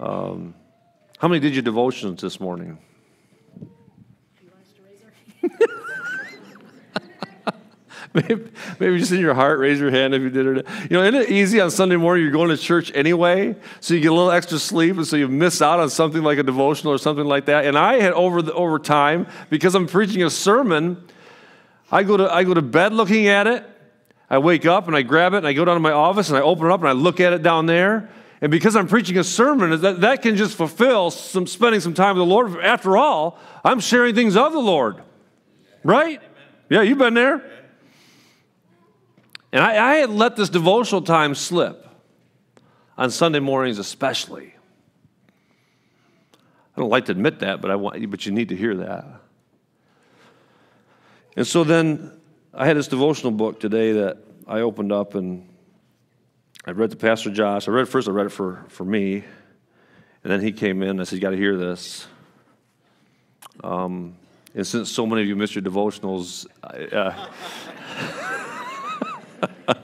Um, how many did your devotions this morning? maybe, just in your heart, raise your hand if you did it. You know, isn't it easy on Sunday morning? You're going to church anyway, so you get a little extra sleep, and so you miss out on something like a devotional or something like that. And I had over the, over time because I'm preaching a sermon. I go to I go to bed looking at it. I wake up and I grab it and I go down to my office and I open it up and I look at it down there. And because I'm preaching a sermon, that, that can just fulfill some spending some time with the Lord. After all, I'm sharing things of the Lord. Right? Yeah, you've been there. And I, I had let this devotional time slip on Sunday mornings, especially. I don't like to admit that, but I want, but you need to hear that. And so then I had this devotional book today that I opened up and I read to Pastor Josh. I read it first. I read it for for me, and then he came in. and I said, "You got to hear this." Um, and since so many of you missed your devotionals, uh,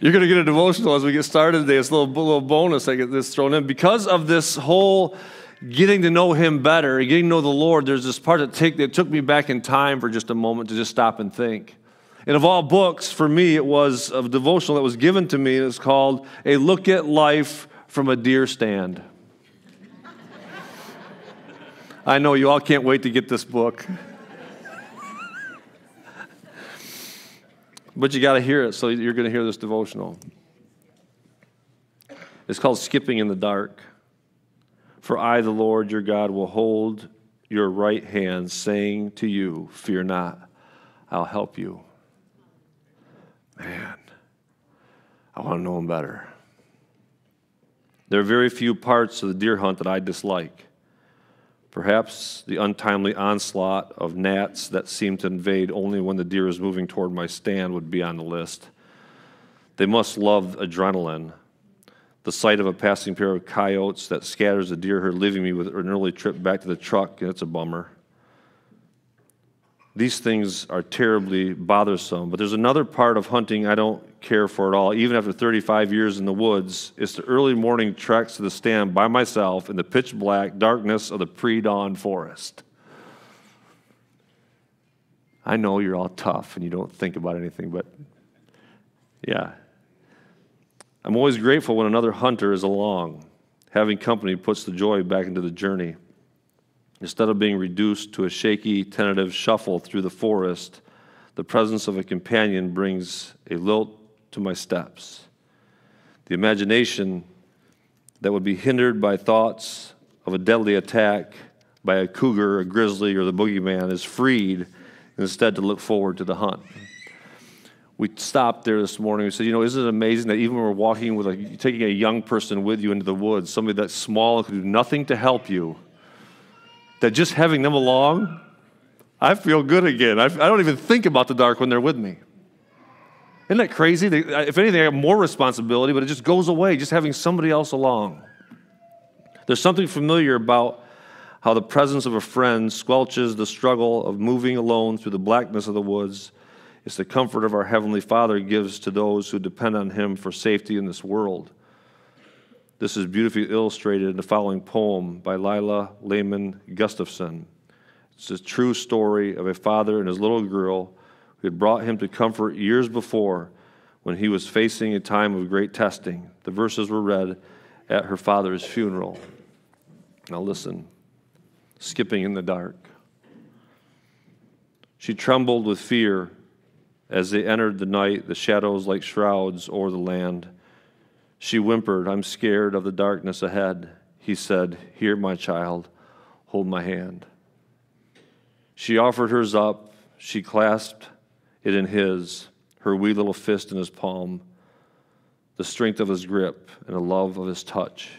You're going to get a devotional as we get started today. It's a little, little bonus I get this thrown in. Because of this whole getting to know Him better, getting to know the Lord, there's this part that, take, that took me back in time for just a moment to just stop and think. And of all books, for me, it was a devotional that was given to me. It's called A Look at Life from a Deer Stand. I know you all can't wait to get this book. But you got to hear it, so you're going to hear this devotional. It's called Skipping in the Dark. For I, the Lord your God, will hold your right hand, saying to you, Fear not, I'll help you. Man, I want to know him better. There are very few parts of the deer hunt that I dislike. Perhaps the untimely onslaught of gnats that seem to invade only when the deer is moving toward my stand would be on the list. They must love adrenaline. The sight of a passing pair of coyotes that scatters the deer herd, leaving me with an early trip back to the truck, and it's a bummer. These things are terribly bothersome. But there's another part of hunting I don't care for at all, even after 35 years in the woods. It's the early morning treks to the stand by myself in the pitch black darkness of the pre dawn forest. I know you're all tough and you don't think about anything, but yeah. I'm always grateful when another hunter is along. Having company puts the joy back into the journey. Instead of being reduced to a shaky, tentative shuffle through the forest, the presence of a companion brings a lilt to my steps. The imagination that would be hindered by thoughts of a deadly attack by a cougar, a grizzly, or the boogeyman is freed instead to look forward to the hunt. We stopped there this morning. We said, you know, isn't it amazing that even when we're walking with a, taking a young person with you into the woods, somebody that's small and can do nothing to help you, that just having them along, I feel good again. I, I don't even think about the dark when they're with me. Isn't that crazy? If anything, I have more responsibility, but it just goes away, just having somebody else along. There's something familiar about how the presence of a friend squelches the struggle of moving alone through the blackness of the woods. It's the comfort of our Heavenly Father gives to those who depend on Him for safety in this world. This is beautifully illustrated in the following poem by Lila Lehman Gustafson. It's a true story of a father and his little girl who had brought him to comfort years before when he was facing a time of great testing. The verses were read at her father's funeral. Now listen, skipping in the dark. She trembled with fear as they entered the night, the shadows like shrouds o'er the land. She whimpered, I'm scared of the darkness ahead. He said, Here, my child, hold my hand. She offered hers up. She clasped it in his, her wee little fist in his palm. The strength of his grip and the love of his touch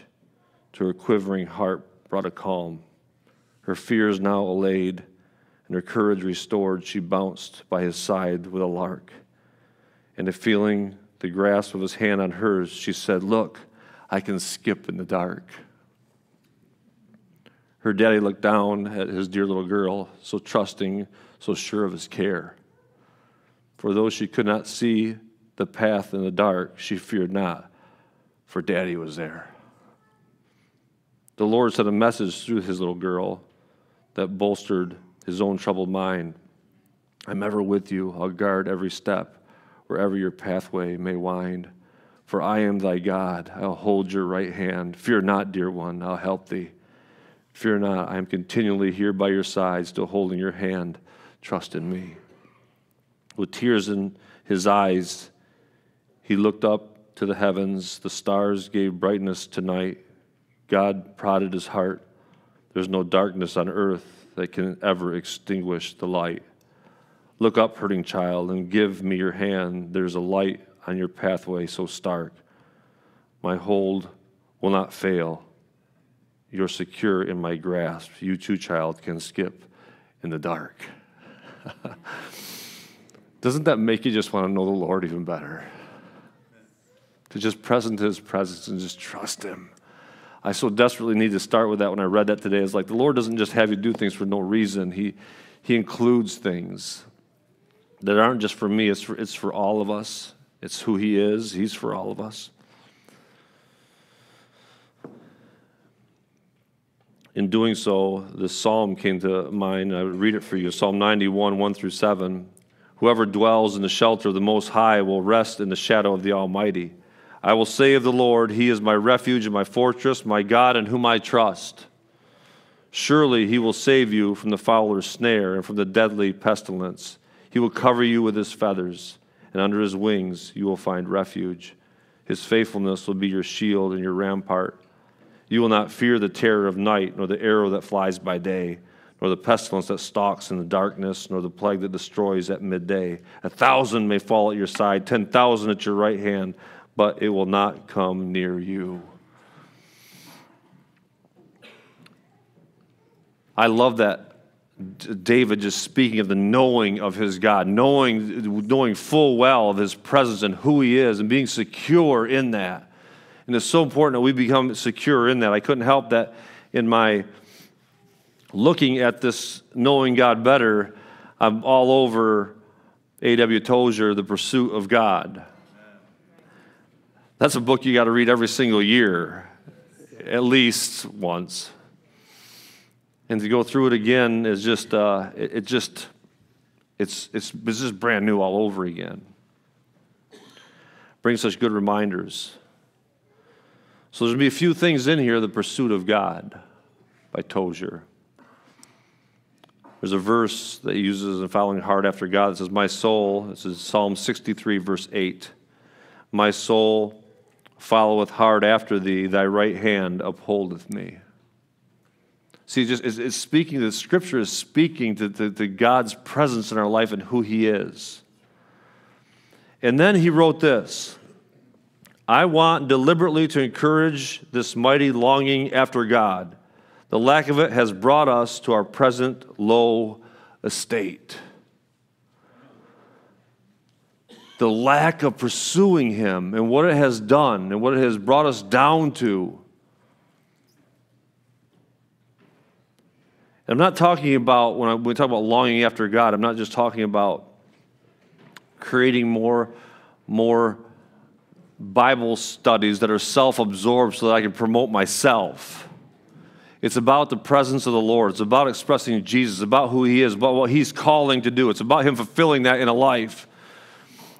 to her quivering heart brought a calm. Her fears now allayed and her courage restored, she bounced by his side with a lark. And a feeling the grasp of his hand on hers, she said, Look, I can skip in the dark. Her daddy looked down at his dear little girl, so trusting, so sure of his care. For though she could not see the path in the dark, she feared not, for daddy was there. The Lord sent a message through his little girl that bolstered his own troubled mind. I'm ever with you. I'll guard every step, wherever your pathway may wind. For I am thy God. I'll hold your right hand. Fear not, dear one, I'll help thee. Fear not, I am continually here by your side, still holding your hand. Trust in me. With tears in his eyes, he looked up to the heavens. The stars gave brightness to night. God prodded his heart. There's no darkness on earth that can ever extinguish the light. Look up, hurting child, and give me your hand. There's a light on your pathway so stark. My hold will not fail. You're secure in my grasp. You too, child, can skip in the dark. Doesn't that make you just want to know the Lord even better? To just present his presence and just trust him. I so desperately need to start with that when I read that today. It's like the Lord doesn't just have you do things for no reason, He, he includes things that aren't just for me, it's for, it's for all of us. It's who He is, He's for all of us. In doing so, this psalm came to mind. I would read it for you Psalm 91, 1 through 7. Whoever dwells in the shelter of the Most High will rest in the shadow of the Almighty. I will say of the Lord, He is my refuge and my fortress, my God in whom I trust. Surely He will save you from the fowler's snare and from the deadly pestilence. He will cover you with His feathers, and under His wings you will find refuge. His faithfulness will be your shield and your rampart. You will not fear the terror of night, nor the arrow that flies by day, nor the pestilence that stalks in the darkness, nor the plague that destroys at midday. A thousand may fall at your side, ten thousand at your right hand but it will not come near you. I love that David just speaking of the knowing of his God, knowing, knowing full well of his presence and who he is, and being secure in that. And it's so important that we become secure in that. I couldn't help that in my looking at this knowing God better, I'm all over A.W. Tozer, The Pursuit of God. That's a book you got to read every single year, at least once. And to go through it again is just, uh, it, it, just, it's, it's, it's just brand new all over again. Brings such good reminders. So there's going to be a few things in here, The Pursuit of God by Tozer. There's a verse that he uses in following hard after God that says, My soul, this is Psalm 63, verse 8. My soul followeth hard after thee, thy right hand upholdeth me. See, just it's, it's speaking, the scripture is speaking to, to, to God's presence in our life and who he is. And then he wrote this I want deliberately to encourage this mighty longing after God. The lack of it has brought us to our present low estate. the lack of pursuing Him and what it has done and what it has brought us down to. I'm not talking about, when, I, when we talk about longing after God, I'm not just talking about creating more, more Bible studies that are self absorbed so that I can promote myself. It's about the presence of the Lord. It's about expressing Jesus, about who He is, about what He's calling to do. It's about Him fulfilling that in a life.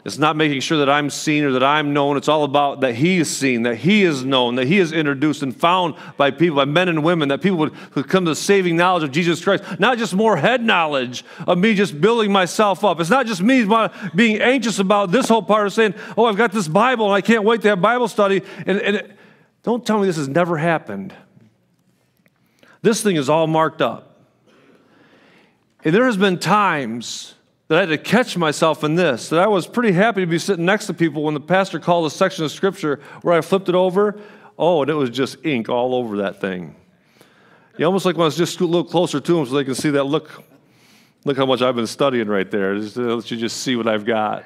It's not making sure that I'm seen or that I'm known. It's all about that He is seen, that He is known, that He is introduced and found by people, by men and women, that people would, would come to the saving knowledge of Jesus Christ. Not just more head knowledge of me just building myself up. It's not just me being anxious about this whole part of saying, oh, I've got this Bible and I can't wait to have Bible study. And, and it, don't tell me this has never happened. This thing is all marked up. And there has been times that I had to catch myself in this, that I was pretty happy to be sitting next to people when the pastor called a section of scripture where I flipped it over. Oh, and it was just ink all over that thing. You almost like when I was just a little closer to them so they can see that look, look how much I've been studying right there. Just let you just see what I've got.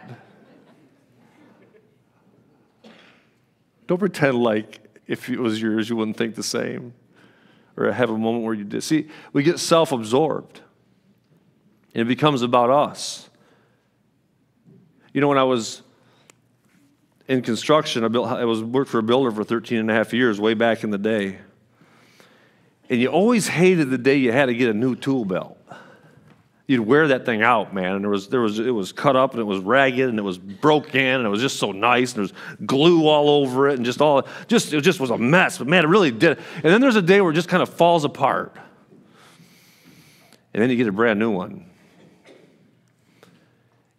Don't pretend like if it was yours, you wouldn't think the same or have a moment where you did. See, we get self absorbed. And it becomes about us. You know, when I was in construction, I, built, I was worked for a builder for 13 and a half years, way back in the day. And you always hated the day you had to get a new tool belt. You'd wear that thing out, man, and there was, there was, it was cut up and it was ragged and it was broken and it was just so nice and there was glue all over it and just all, just, it just was a mess. But man, it really did. And then there's a day where it just kind of falls apart. And then you get a brand new one.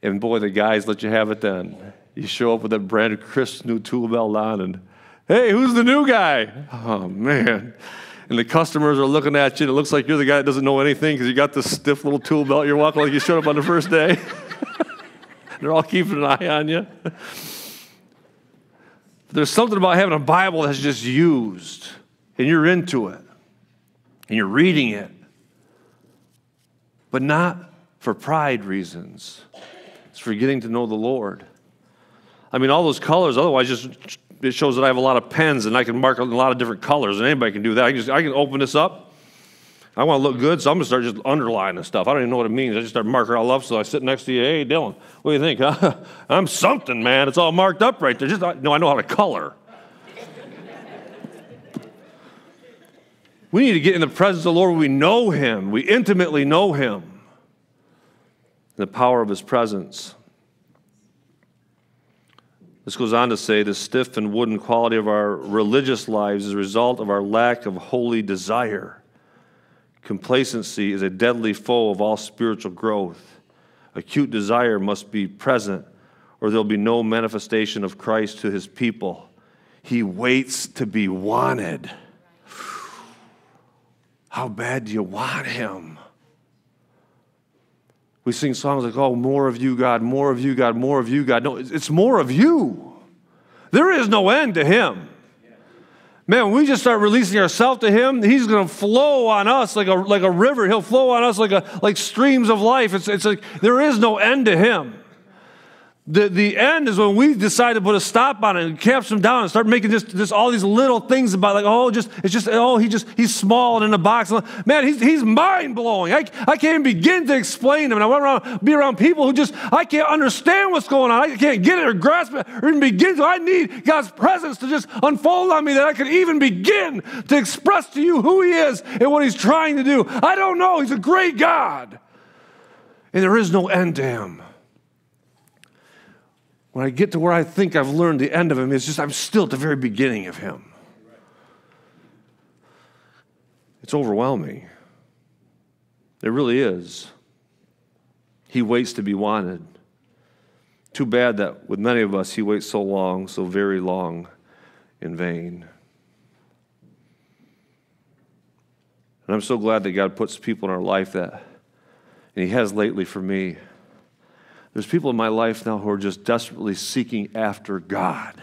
And boy, the guys let you have it then. You show up with that brand new crisp new tool belt on and, hey, who's the new guy? Oh, man and the customers are looking at you, and it looks like you're the guy that doesn't know anything because you got this stiff little tool belt. You're walking like you showed up on the first day. They're all keeping an eye on you. There's something about having a Bible that's just used, and you're into it, and you're reading it, but not for pride reasons. It's for getting to know the Lord. I mean, all those colors, otherwise, just it shows that I have a lot of pens and I can mark a lot of different colors, and anybody can do that. I can, just, I can open this up. I want to look good, so I'm going to start just underlining stuff. I don't even know what it means. I just start marking all up, so I sit next to you. Hey, Dylan, what do you think? Huh? I'm something, man. It's all marked up right there. Just no, I know how to color. we need to get in the presence of the Lord. We know Him. We intimately know Him. The power of His presence. This goes on to say the stiff and wooden quality of our religious lives is a result of our lack of holy desire. Complacency is a deadly foe of all spiritual growth. Acute desire must be present, or there'll be no manifestation of Christ to his people. He waits to be wanted. How bad do you want him? We sing songs like, oh, more of you, God, more of you, God, more of you, God. No, it's more of you. There is no end to Him. Man, when we just start releasing ourselves to Him, He's going to flow on us like a, like a river. He'll flow on us like, a, like streams of life. It's, it's like there is no end to Him. The, the end is when we decide to put a stop on it and caps him down and start making just, just all these little things about like, oh, just it's just, oh, he just he's small and in a box. Man, he's, he's mind blowing. I, I can't even begin to explain him. And I want around be around people who just I can't understand what's going on. I can't get it or grasp it or even begin to. I need God's presence to just unfold on me that I can even begin to express to you who he is and what he's trying to do. I don't know. He's a great God. And there is no end to him when I get to where I think I've learned the end of him, it's just I'm still at the very beginning of him. It's overwhelming. It really is. He waits to be wanted. Too bad that with many of us, he waits so long, so very long in vain. And I'm so glad that God puts people in our life that, and he has lately for me, there's people in my life now who are just desperately seeking after God.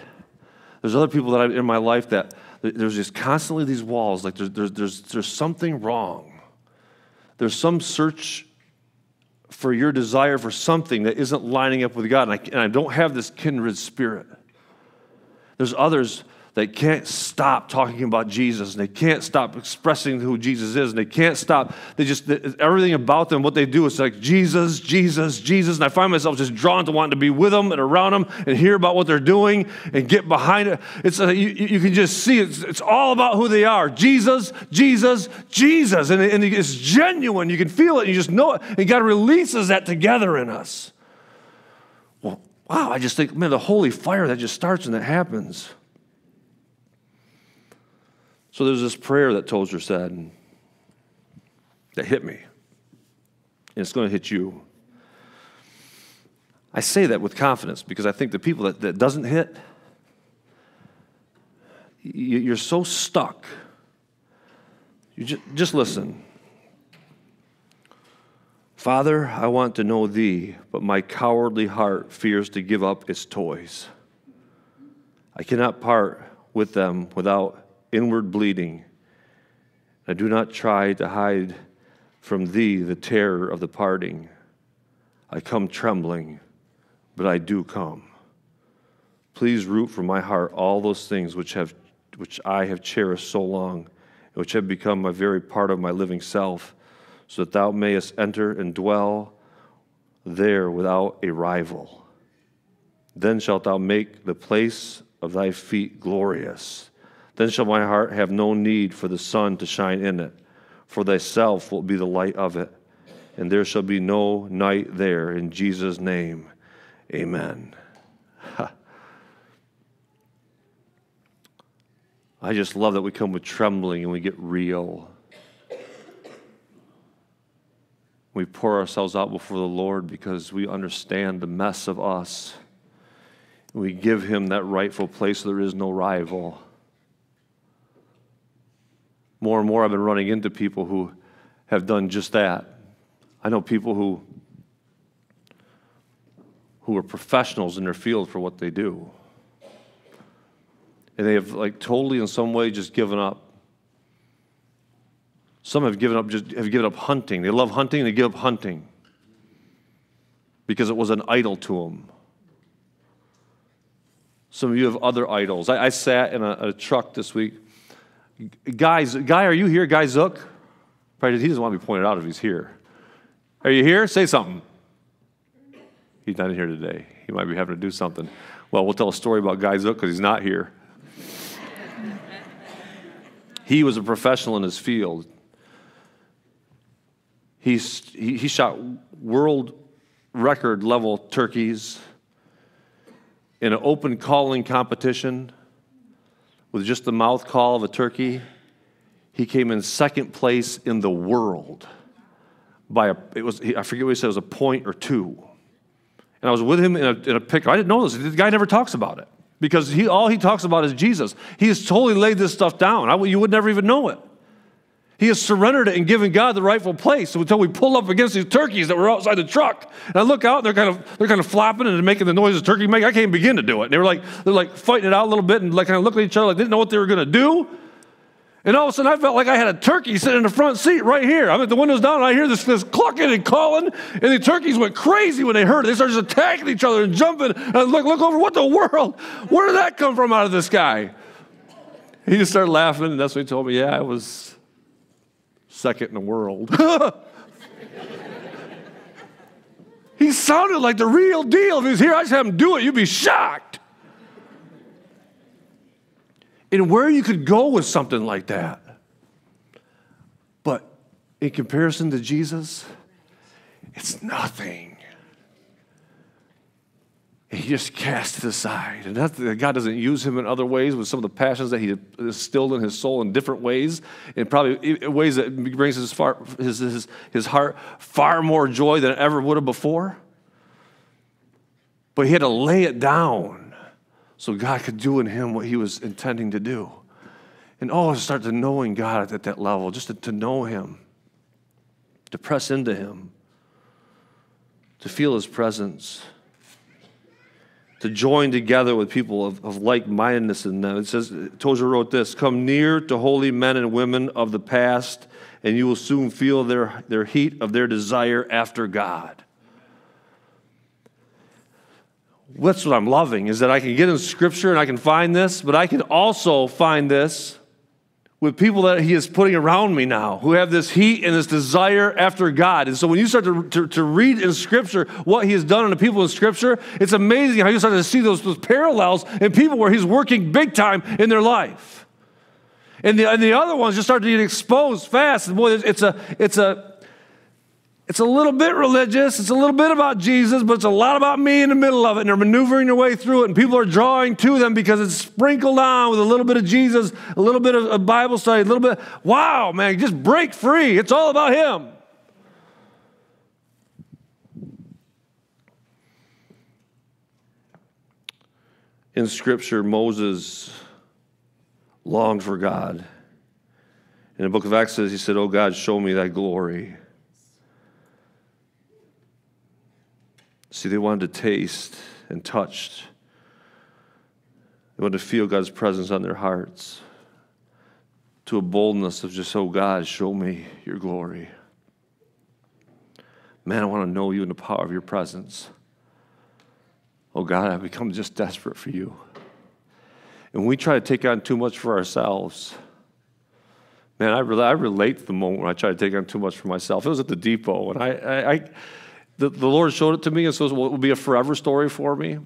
There's other people that I, in my life that there's just constantly these walls, like there's, there's, there's, there's something wrong. There's some search for your desire for something that isn't lining up with God, and I, and I don't have this kindred spirit. There's others they can't stop talking about Jesus and they can't stop expressing who Jesus is and they can't stop. They just, everything about them, what they do is like Jesus, Jesus, Jesus. And I find myself just drawn to wanting to be with them and around them and hear about what they're doing and get behind it. It's you, you can just see it's, it's all about who they are Jesus, Jesus, Jesus. And, and it's genuine. You can feel it. You just know it. And God releases that together in us. Well, wow, I just think, man, the holy fire that just starts and that happens. So there's this prayer that Tozer said that hit me, and it's going to hit you. I say that with confidence because I think the people that, that doesn't hit, you're so stuck. You just, just listen. Father, I want to know thee, but my cowardly heart fears to give up its toys. I cannot part with them without inward bleeding. I do not try to hide from thee the terror of the parting. I come trembling, but I do come. Please root from my heart all those things which, have, which I have cherished so long, and which have become a very part of my living self, so that thou mayest enter and dwell there without a rival. Then shalt thou make the place of thy feet glorious Then shall my heart have no need for the sun to shine in it, for thyself will be the light of it, and there shall be no night there. In Jesus' name, amen. I just love that we come with trembling and we get real. We pour ourselves out before the Lord because we understand the mess of us. We give Him that rightful place so there is no rival. More and more, I've been running into people who have done just that. I know people who, who are professionals in their field for what they do. And they have, like, totally in some way just given up some have given up just have given up hunting. They love hunting, they give up hunting because it was an idol to them. Some of you have other idols. I, I sat in a, a, truck this week. Guys, guy, are you here? Guy Zook? Probably he doesn't want to be pointed out if he's here. Are you here? Say something. He's not here today. He might be having to do something. Well, we'll tell a story about Guy Zook because he's not here. he was a professional in his field. He, he shot world record level turkeys in an open calling competition with just the mouth call of a turkey. He came in second place in the world by a, it was, I forget what he said, it was a point or two. And I was with him in a, in a picture. I didn't know this. The guy never talks about it because he, all he talks about is Jesus. He has totally laid this stuff down. I, you would never even know it. He has surrendered it and given God the rightful place. So until we pull up against these turkeys that were outside the truck, and I look out and they're kind of they're kind of flapping and making the noises turkey make. I can't begin to do it. And they were like they're like fighting it out a little bit and like kind of looking at each other like they didn't know what they were going to do. And all of a sudden, I felt like I had a turkey sitting in the front seat right here. I'm at the windows down, and I hear this, this clucking and calling, and the turkeys went crazy when they heard it. They started just attacking each other and jumping. And I look, look over, what the world? Where did that come from out of this guy? He just started laughing, and that's what he told me. Yeah, it was second in the world. he sounded like the real deal. If he was here, I just have him do it. You'd be shocked. And where you could go with something like that. But in comparison to Jesus, it's nothing he just cast it aside. And that, God doesn't use him in other ways with some of the passions that he instilled in his soul in different ways, and probably ways that brings his, far, his, his, his heart far more joy than it ever would have before. But he had to lay it down so God could do in him what he was intending to do. And oh, to start to knowing God at that level, just to, to know him, to press into him, to feel his presence to join together with people of, of like mindedness in them. It says, Tozer wrote this Come near to holy men and women of the past, and you will soon feel their, their heat of their desire after God. That's what I'm loving, is that I can get in Scripture and I can find this, but I can also find this with people that he is putting around me now who have this heat and this desire after God. And so when you start to, to, to, read in Scripture what he has done in the people in Scripture, it's amazing how you start to see those, those parallels in people where he's working big time in their life. And the, and the other ones just start to get exposed fast. And boy, it's a, it's a, it's a little bit religious. It's a little bit about Jesus, but it's a lot about me in the middle of it. And they're maneuvering their way through it. And people are drawing to them because it's sprinkled on with a little bit of Jesus, a little bit of a Bible study, a little bit. Wow, man, just break free. It's all about Him. In Scripture, Moses longed for God. In the book of Exodus, he said, Oh God, show me thy glory. See, they wanted to taste and touch. They wanted to feel God's presence on their hearts. To a boldness of just, oh God, show me your glory. Man, I want to know you in the power of your presence. Oh God, I've become just desperate for you. And we try to take on too much for ourselves. Man, I, I relate to the moment when I try to take on too much for myself. It was at the depot, and I, I, I the, the Lord showed it to me, and so it will be a forever story for me.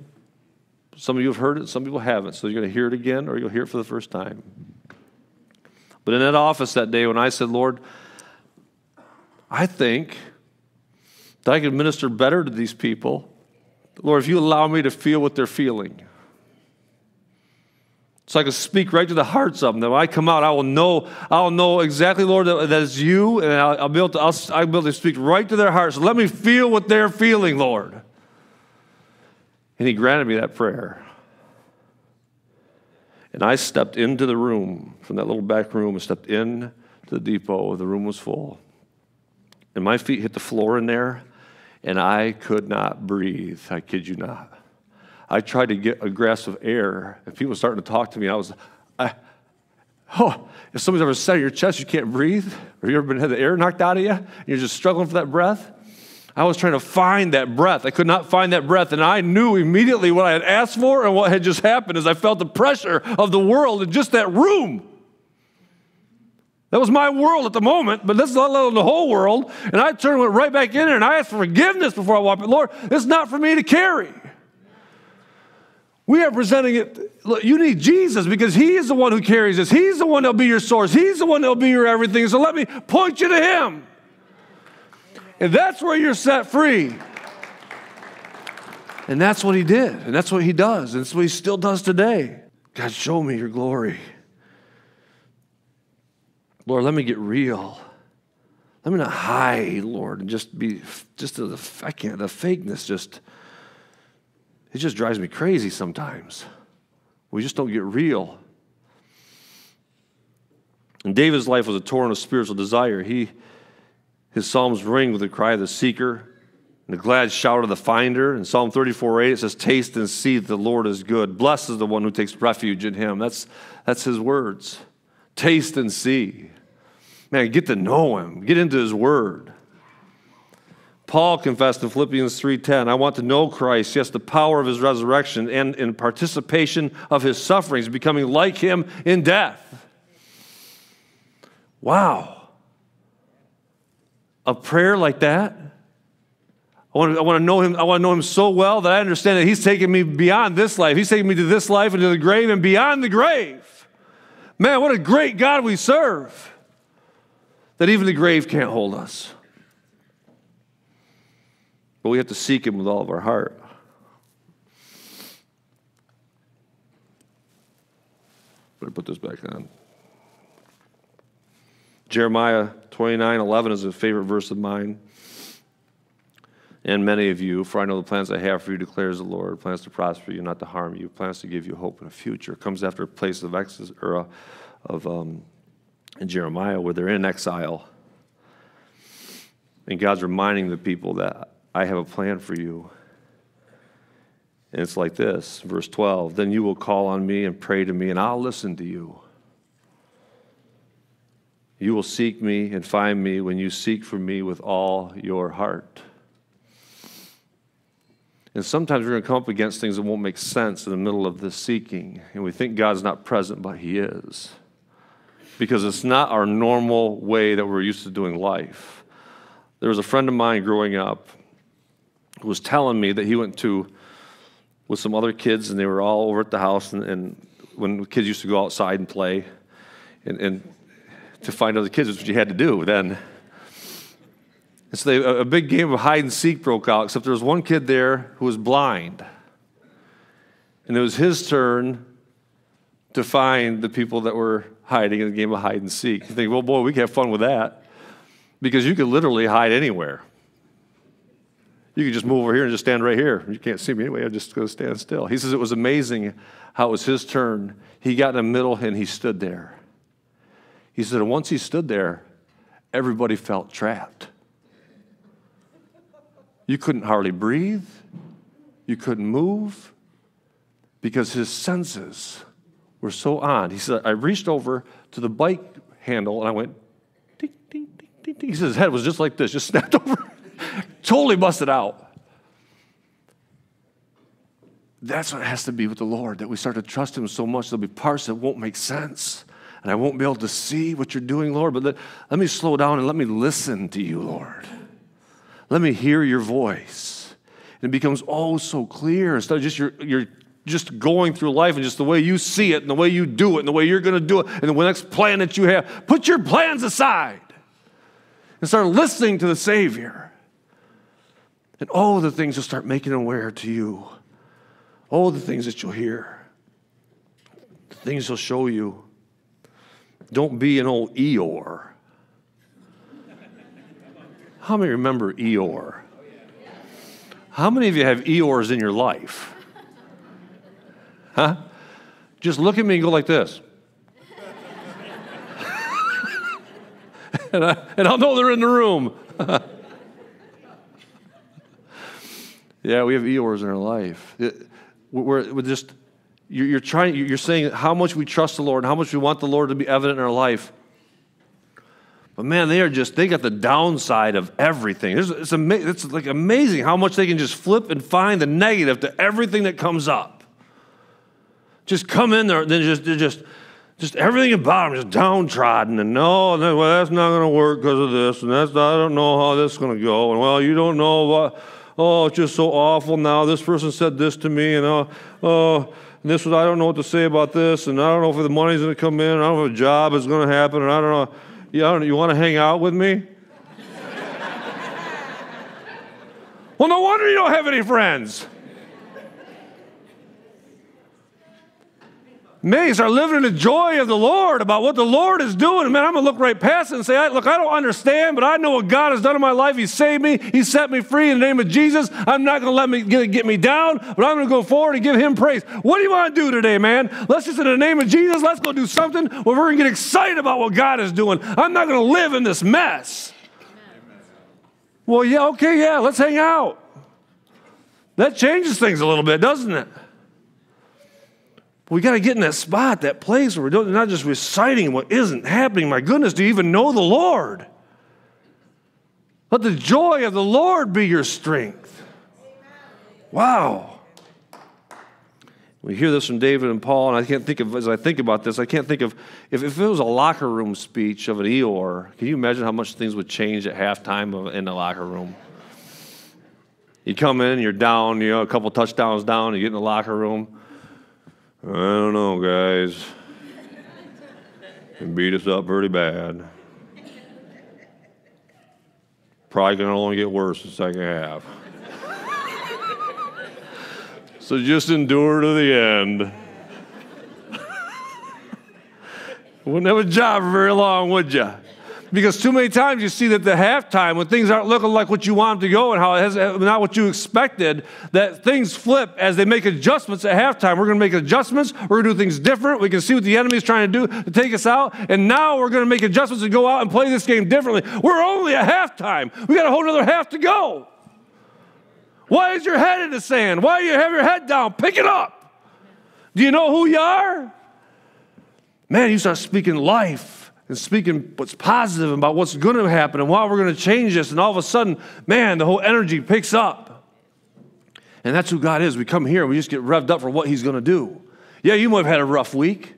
Some of you have heard it, some people haven't. So you're going to hear it again or you'll hear it for the first time. But in that office that day, when I said, Lord, I think that I can minister better to these people, Lord, if you allow me to feel what they're feeling. So I can speak right to the hearts of them. That when I come out, I will know, I'll know exactly, Lord, that, that is you, and I'll, I'll, be able to, I'll, I'll be able to speak right to their hearts. Let me feel what they're feeling, Lord. And he granted me that prayer. And I stepped into the room from that little back room and stepped in to the depot. The room was full. And my feet hit the floor in there, and I could not breathe. I kid you not. I tried to get a grasp of air, and people were starting to talk to me. I was, I, oh, if somebody's ever said in your chest you can't breathe, Have you ever been had the air knocked out of you, and you're just struggling for that breath, I was trying to find that breath. I could not find that breath, and I knew immediately what I had asked for and what had just happened as I felt the pressure of the world in just that room. That was my world at the moment, but this is not alone the whole world. And I turned went right back in there and I asked for forgiveness before I walked. Lord, it's not for me to carry. We are presenting it. Look, you need Jesus because He is the one who carries this. He's the one that'll be your source. He's the one that'll be your everything. So let me point you to Him. And that's where you're set free. And that's what he did. And that's what he does. And that's what he still does today. God, show me your glory. Lord, let me get real. Let me not hide, Lord, and just be just the I can't the fakeness just it just drives me crazy sometimes. We just don't get real. And David's life was a torrent of spiritual desire. He his psalms ring with the cry of the seeker and the glad shout of the finder. In Psalm 34 8, it says, Taste and see that the Lord is good. Blessed is the one who takes refuge in him. That's, that's his words. Taste and see. Man, get to know him, get into his word. Paul confessed in Philippians 3:10, I want to know Christ, yes, the power of his resurrection and in participation of his sufferings, becoming like him in death. Wow a prayer like that. I want, to, I want to know him. I want to know him so well that I understand that he's taking me beyond this life. He's taking me to this life and to the grave and beyond the grave. Man, what a great God we serve. That even the grave can't hold us. But we have to seek him with all of our heart. Better put this back on. Jeremiah 29 11 is a favorite verse of mine and many of you, for I know the plans I have for you, declares the Lord plans to prosper you, not to harm you, plans to give you hope in a future. It comes after a place of exile, or uh, of um, Jeremiah where they're in exile. And God's reminding the people that I have a plan for you. And it's like this, verse 12 Then you will call on me and pray to me, and I'll listen to you. You will seek me and find me when you seek for me with all your heart. And sometimes we're going to come up against things that won't make sense in the middle of this seeking. And we think God's not present, but He is. Because it's not our normal way that we're used to doing life. There was a friend of mine growing up was telling me that he went to with some other kids and they were all over at the house and, and when kids used to go outside and play and, and to find other kids, is what you had to do then. And so they, a big game of hide and seek broke out, except there was one kid there who was blind. And it was his turn to find the people that were hiding in the game of hide and seek. You think, well, boy, we can have fun with that. Because you could literally hide anywhere. You can just move over here and just stand right here. You can't see me anyway, I'm just going to stand still. He says it was amazing how it was his turn. He got in the middle and he stood there. He said, once he stood there, everybody felt trapped. You couldn't hardly breathe, you couldn't move because his senses were so on. He said, I reached over to the bike handle and I went, ding, ding, ding, ding, ding. He said his head was just like this, just snapped over, totally busted out. That's what it has to be with the Lord, that we start to trust Him so much there'll be parts that won't make sense and I won't be able to see what you're doing, Lord, but let, let me slow down and let me listen to you, Lord. Let me hear your voice. And it becomes oh so clear instead of just your, your just going through life and just the way you see it and the way you do it and the way you're going to do it and the next plan that you have. Put your plans aside and start listening to the Savior. And oh, the things will start making aware to you. Oh, the things that you'll hear. The things he'll show you. Don't be an old Eeyore. How many remember Eeyore? How many of you have Eeyores in your life? Huh? Just look at me and go like this. and, I, and I'll know they're in the room. yeah, we have Eeyores in our life. We're, we're just, you're, trying, you're saying how much we trust the Lord, how much we want the Lord to be evident in our life. But man, they are just, they got the downside of everything. It's, it's, ama- it's like amazing how much they can just flip and find the negative to everything that comes up. Just come in there, then just, just, just everything about them just downtrodden and oh, no, well, that's not going to work because of this, and that's I don't know how this is going to go, and well, you don't know what, oh, it's just so awful now. This person said this to me, and uh, oh, oh, this was I don't know what to say about this, and I don't know if the money's going to come in, I don't know if a job is going to happen, and I don't know. You, don't, you want to hang out with me? well, no wonder you don't have any friends. May start living in the joy of the Lord about what the Lord is doing. Man, I'm going to look right past it and say, Look, I don't understand, but I know what God has done in my life. He saved me, He set me free in the name of Jesus. I'm not going to let me get, get me down, but I'm going to go forward and give Him praise. What do you want to do today, man? Let's just, in the name of Jesus, let's go do something where we're going to get excited about what God is doing. I'm not going to live in this mess. Amen. Well, yeah, okay, yeah, let's hang out. That changes things a little bit, doesn't it? We got to get in that spot, that place where we're not just reciting what isn't happening. My goodness, do you even know the Lord? Let the joy of the Lord be your strength. Wow. We hear this from David and Paul, and I can't think of, as I think about this, I can't think of, if, if it was a locker room speech of an Eeyore, can you imagine how much things would change at halftime in the locker room? You come in, you're down, you know, a couple touchdowns down, you get in the locker room. I don't know, guys. and beat us up pretty bad. Probably gonna only get worse the second half. so just endure to the end. Wouldn't have a job for very long, would you? Because too many times you see that the halftime, when things aren't looking like what you want them to go and how it has uh, not what you expected, that things flip as they make adjustments at halftime. We're going to make adjustments. We're going to do things different. We can see what the enemy is trying to do to take us out. And now we're going to make adjustments and go out and play this game differently. We're only at halftime. We got a whole other half to go. Why is your head in the sand? Why do you have your head down? Pick it up. Do you know who you are? Man, you start speaking life and speaking what's positive about what's going to happen and why we're going to change this. And all of a sudden, man, the whole energy picks up. And that's who God is. We come here and we just get revved up for what He's going to do. Yeah, you might have had a rough week.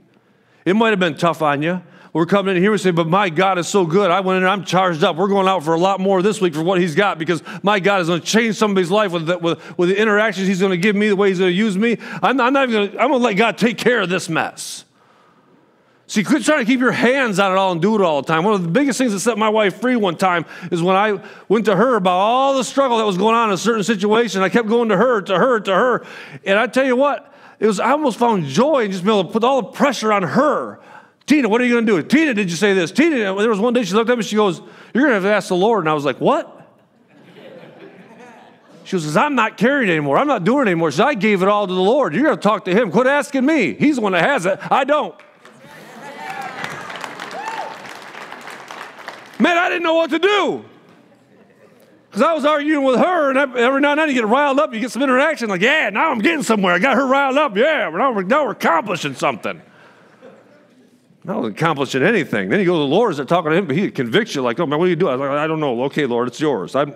It might have been tough on you. We're coming in here and say, but my God is so good. I went in I'm charged up. We're going out for a lot more this week for what He's got because my God is going to change somebody's life with the, with, with the interactions He's going to give me, the way He's going to use me. I'm, I'm not even going to, I'm going to let God take care of this mess. See, quit trying to keep your hands on it all and do it all the time. One of the biggest things that set my wife free one time is when I went to her about all the struggle that was going on in a certain situation. I kept going to her, to her, to her. And I tell you what, it was I almost found joy in just being able to put all the pressure on her. Tina, what are you going to do? Tina, did you say this? Tina, there was one day she looked at me, and she goes, You're going to have to ask the Lord. And I was like, What? She goes, I'm not carrying it anymore. I'm not doing it anymore. So I gave it all to the Lord. You're going to talk to Him. Quit asking me. He's the one that has it. I don't. Man, I didn't know what to do. Because I was arguing with her, and every now and then you get riled up, you get some interaction, like, yeah, now I'm getting somewhere. I got her riled up. Yeah, now we're, now we're accomplishing something. Not accomplishing anything. Then you go to the Lord start talking to him, but he convicts you, like, oh, man, what do you do? I was like, I don't know. Okay, Lord, it's yours. I'm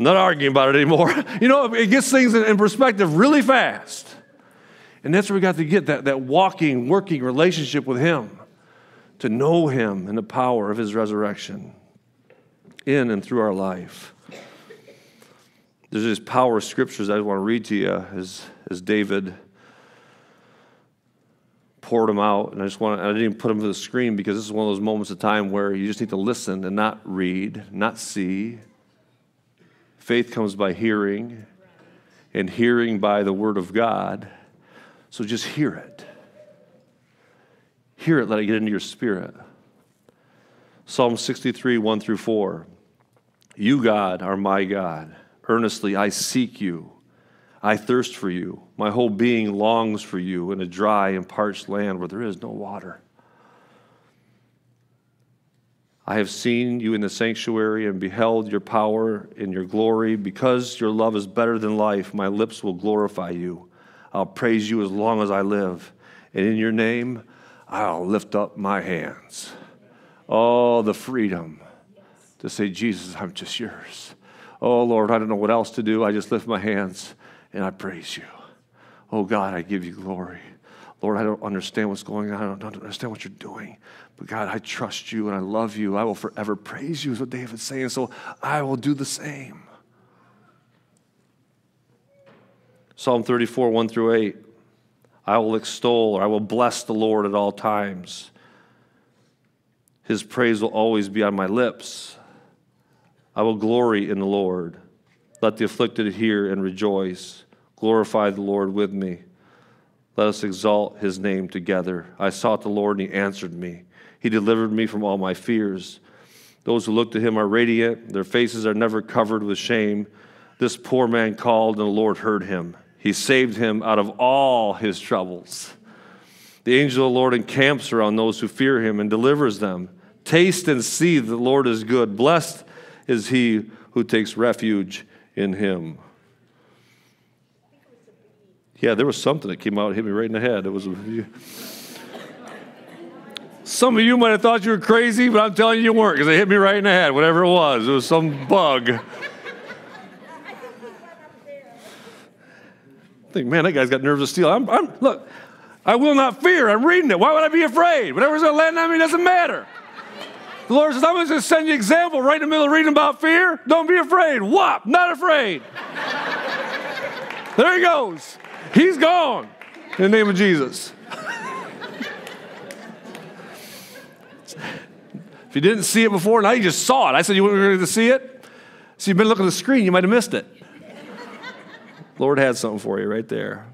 not arguing about it anymore. you know, it gets things in, in perspective really fast. And that's where we got to get that, that walking, working relationship with him to know Him and the power of His resurrection in and through our life. There's this power of scriptures I want to read to you as, as David poured them out. And I just want to, I didn't even put them to the screen because this is one of those moments of time where you just need to listen and not read, not see. Faith comes by hearing, and hearing by the word of God. So just hear it. Hear it, let it get into your spirit. Psalm 63, 1 through 4. You, God, are my God. Earnestly I seek you. I thirst for you. My whole being longs for you in a dry and parched land where there is no water. I have seen you in the sanctuary and beheld your power and your glory. Because your love is better than life, my lips will glorify you. I'll praise you as long as I live. And in your name, I'll lift up my hands. Oh, the freedom to say, Jesus, I'm just yours. Oh, Lord, I don't know what else to do. I just lift my hands and I praise you. Oh, God, I give you glory. Lord, I don't understand what's going on. I don't understand what you're doing. But God, I trust you and I love you. I will forever praise you, is what David's saying. So I will do the same. Psalm 34, 1 through 8. I will extol or I will bless the Lord at all times. His praise will always be on my lips. I will glory in the Lord. Let the afflicted hear and rejoice. Glorify the Lord with me. Let us exalt his name together. I sought the Lord and he answered me. He delivered me from all my fears. Those who look to him are radiant, their faces are never covered with shame. This poor man called, and the Lord heard him. He saved him out of all his troubles. The angel of the Lord encamps around those who fear him and delivers them. Taste and see the Lord is good. Blessed is he who takes refuge in him. Yeah, there was something that came out and hit me right in the head. It was. Some of you might have thought you were crazy, but I'm telling you, you weren't because it hit me right in the head, whatever it was. It was some bug. I think, man, that guy's got nerves of steel. I'm, I'm, look, I will not fear. I'm reading it. Why would I be afraid? Whatever's going to land on me doesn't matter. The Lord says, I'm going to send you an example right in the middle of reading about fear. Don't be afraid. Whop, not afraid. there he goes. He's gone in the name of Jesus. if you didn't see it before, now you just saw it. I said you weren't ready to see it. So you've been looking at the screen, you might have missed it. Lord had something for you right there.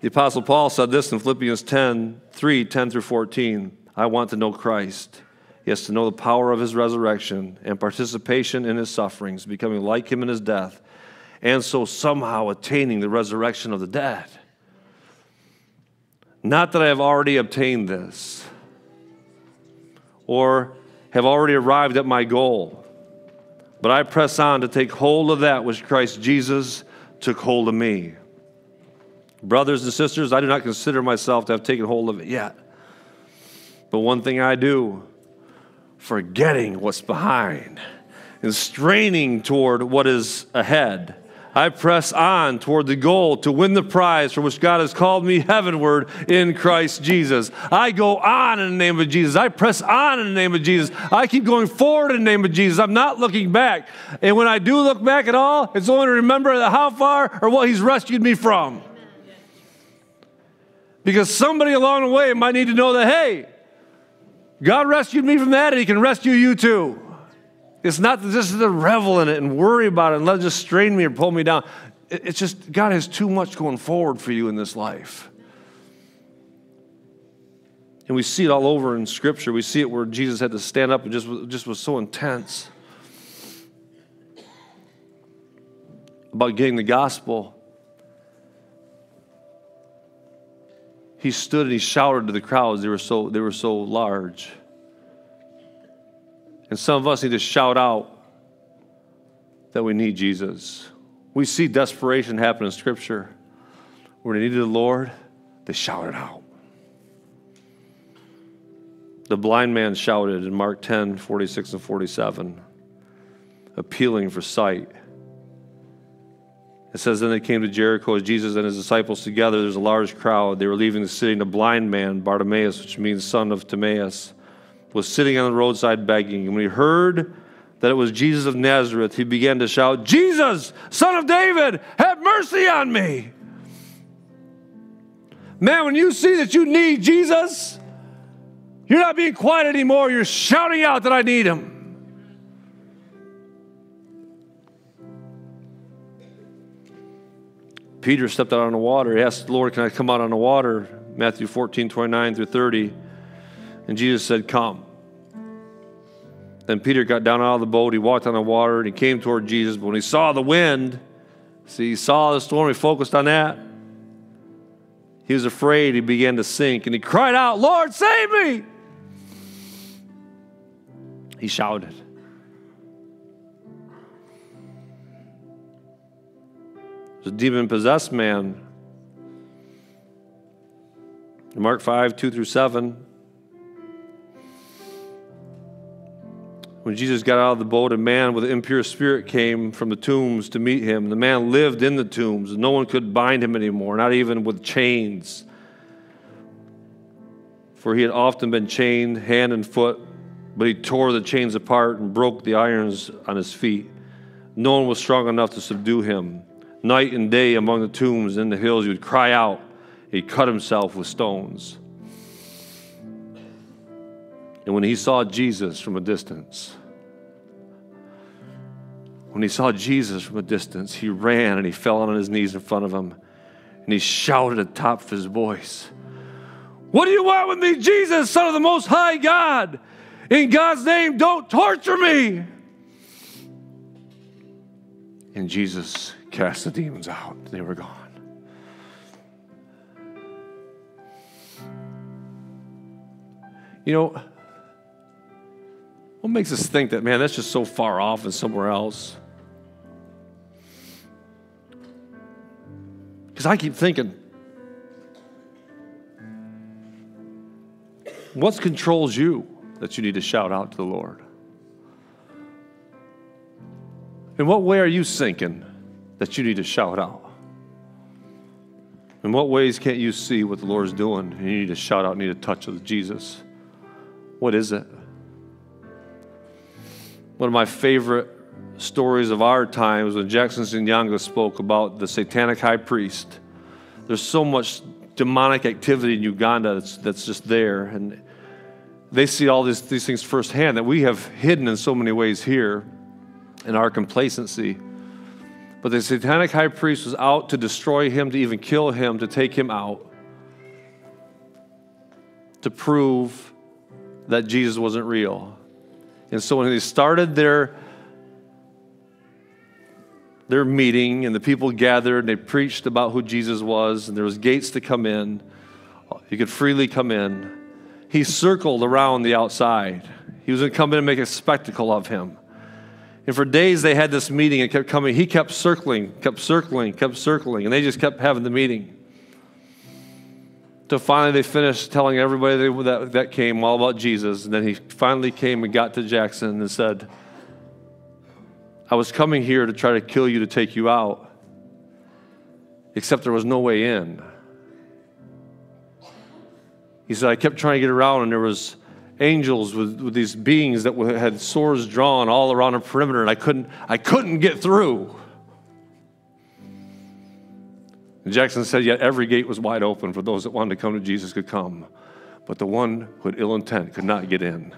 The Apostle Paul said this in Philippians 10 3, 10 through 14. I want to know Christ. Yes, to know the power of his resurrection and participation in his sufferings, becoming like him in his death, and so somehow attaining the resurrection of the dead. Not that I have already obtained this or have already arrived at my goal, but I press on to take hold of that which Christ Jesus took hold of me. Brothers and sisters, I do not consider myself to have taken hold of it yet. But one thing I do, forgetting what's behind and straining toward what is ahead. I press on toward the goal to win the prize for which God has called me heavenward in Christ Jesus. I go on in the name of Jesus. I press on in the name of Jesus. I keep going forward in the name of Jesus. I'm not looking back. And when I do look back at all, it's only to remember how far or what He's rescued me from. Because somebody along the way might need to know that, hey, God rescued me from that, and He can rescue you too. It's not just to revel in it and worry about it and let it just strain me or pull me down. It's just God has too much going forward for you in this life. And we see it all over in Scripture. We see it where Jesus had to stand up and just, just was so intense about getting the gospel. he stood and he shouted to the crowds. They were so, they were so large. And some of us need to shout out that we need Jesus. We see desperation happen in Scripture. Where they needed the Lord, they shouted out. The blind man shouted in Mark 10 46 and 47, appealing for sight. It says, Then they came to Jericho as Jesus and his disciples together. There's a large crowd. They were leaving the city, and a blind man, Bartimaeus, which means son of Timaeus, was sitting on the roadside begging. And when he heard that it was Jesus of Nazareth, he began to shout, Jesus, son of David, have mercy on me. Man, when you see that you need Jesus, you're not being quiet anymore. You're shouting out that I need him. Peter stepped out on the water. He asked the Lord, Can I come out on the water? Matthew 14, 29 through 30. And Jesus said, Come. Then Peter got down out of the boat. He walked on the water and he came toward Jesus. But when he saw the wind, see, he saw the storm, he focused on that. He was afraid. He began to sink and he cried out, Lord, save me! He shouted. A demon possessed man. Mark 5, 2 through 7. When Jesus got out of the boat, a man with an impure spirit came from the tombs to meet him. The man lived in the tombs, and no one could bind him anymore, not even with chains. For he had often been chained hand and foot, but he tore the chains apart and broke the irons on his feet. No one was strong enough to subdue him. Night and day among the tombs in the hills, he would cry out. He'd cut himself with stones. And when he saw Jesus from a distance, when he saw Jesus from a distance, he ran and he fell on his knees in front of him and he shouted at the top of his voice, What do you want with me, Jesus, Son of the Most High God? In God's name, don't torture me. And Jesus cast the demons out. They were gone. You know, what makes us think that, man, that's just so far off and somewhere else? Because I keep thinking, what controls you that you need to shout out to the Lord? In what way are you sinking that you need to shout out? In what ways can't you see what the Lord is doing and you need to shout out, need a touch of Jesus? What is it? One of my favorite stories of our times when Jackson Senyonga spoke about the satanic high priest. There's so much demonic activity in Uganda that's, that's just there. And they see all these, these things firsthand that we have hidden in so many ways here in our complacency. But the satanic high priest was out to destroy him, to even kill him, to take him out, to prove that Jesus wasn't real. And so when they started their their meeting and the people gathered and they preached about who Jesus was and there was gates to come in. You could freely come in. He circled around the outside. He was going to come in and make a spectacle of him. And for days they had this meeting and kept coming. He kept circling, kept circling, kept circling, and they just kept having the meeting. So finally, they finished telling everybody that, that came all about Jesus. And then he finally came and got to Jackson and said, I was coming here to try to kill you to take you out, except there was no way in. He said, I kept trying to get around, and there was angels with, with these beings that had swords drawn all around a perimeter, and I couldn't, I couldn't get through. And Jackson said, Yet every gate was wide open for those that wanted to come to Jesus could come, but the one who had ill intent could not get in.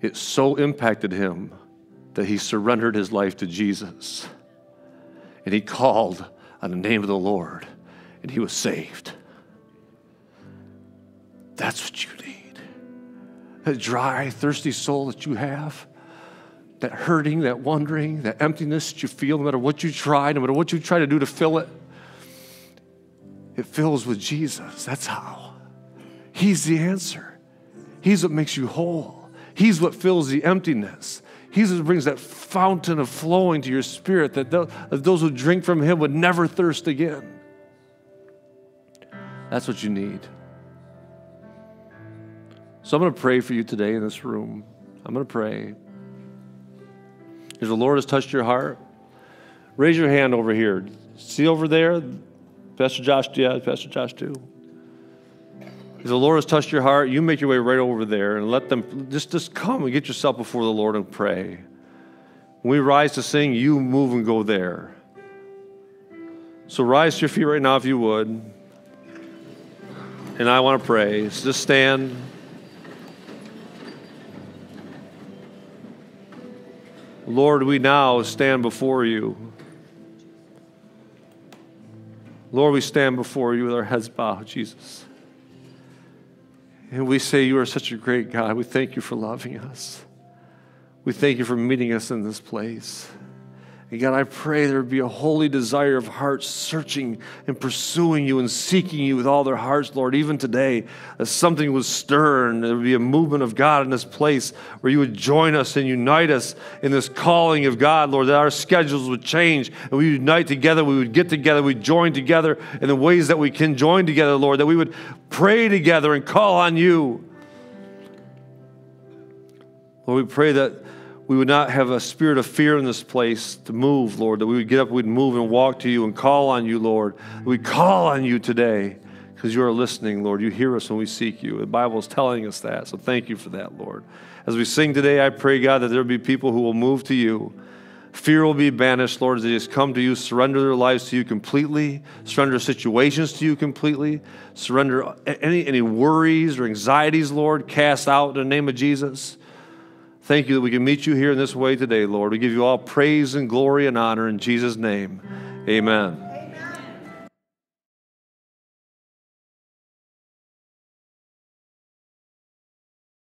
It so impacted him that he surrendered his life to Jesus. And he called on the name of the Lord, and he was saved. That's what you need. That dry, thirsty soul that you have that hurting, that wondering, that emptiness that you feel, no matter what you try, no matter what you try to do to fill it, it fills with Jesus. That's how. He's the answer. He's what makes you whole. He's what fills the emptiness. He's what brings that fountain of flowing to your spirit that those who drink from Him would never thirst again. That's what you need. So I'm going to pray for you today in this room. I'm going to pray. If the Lord has touched your heart, raise your hand over here. See over there? Pastor Josh, yeah, Pastor Josh too. If the Lord has touched your heart, you make your way right over there and let them just, just come and get yourself before the Lord and pray. When we rise to sing, you move and go there. So rise to your feet right now if you would. And I want to pray. So just stand. Lord, we now stand before you. Lord, we stand before you with our heads bowed, Jesus. And we say, You are such a great God. We thank you for loving us. We thank you for meeting us in this place. And God, I pray there would be a holy desire of hearts searching and pursuing you and seeking you with all their hearts, Lord, even today, as something was stirred, there would be a movement of God in this place where you would join us and unite us in this calling of God, Lord, that our schedules would change and we unite together, we would get together, we'd join together in the ways that we can join together, Lord, that we would pray together and call on you. Lord, we pray that we would not have a spirit of fear in this place to move, Lord, that we would get up, we'd move and walk to you and call on you, Lord. We call on you today because you are listening, Lord. You hear us when we seek you. The Bible is telling us that. So thank you for that, Lord. As we sing today, I pray, God, that there be people who will move to you. Fear will be banished, Lord, as they just come to you, surrender their lives to you completely, surrender situations to you completely, surrender any, any worries or anxieties, Lord, cast out in the name of Jesus. Thank you that we can meet you here in this way today, Lord. We give you all praise and glory and honor in Jesus' name. Amen.